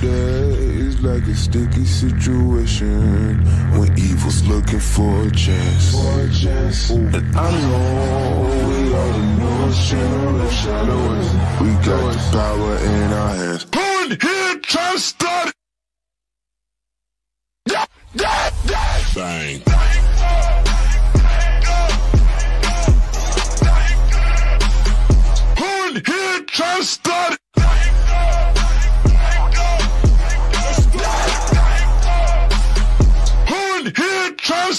that is like a sticky situation when evil's looking for a chance. For a chance. Ooh. And I know we are the newest generation. We got the power in our hands. Who here trying to start it? Bang. Who here trying to? trust